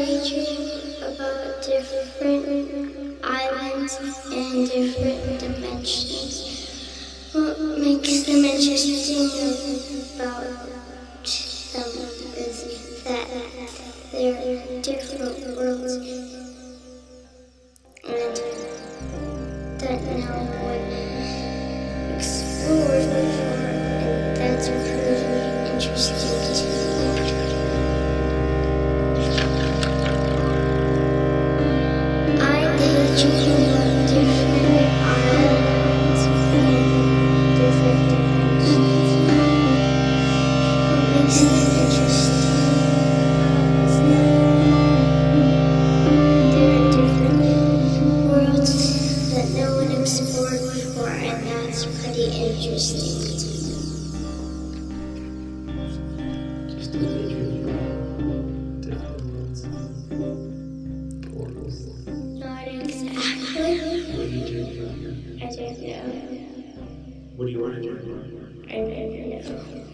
we about different islands and different dimensions. What makes them interesting about them is that they're different worlds I don't know. What do you want to do? I don't know.